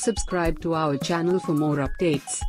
Subscribe to our channel for more updates.